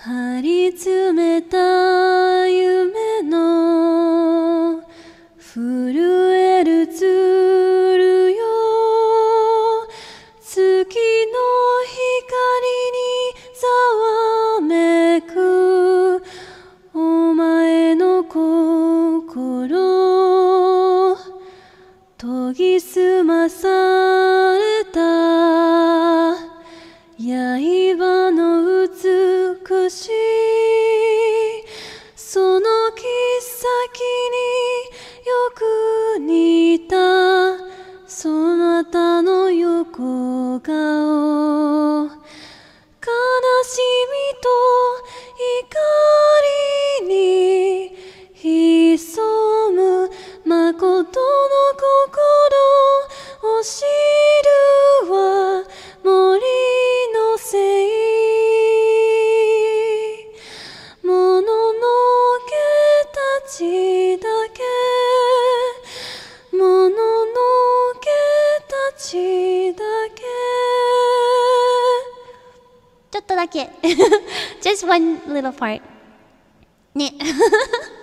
張り詰めた夢の震えるつるよ月の光にざわめくお前の心研ぎ澄またの横顔悲しみと怒りに潜む誠の心を知るは森のせいもののけたち。like it. Just one little part.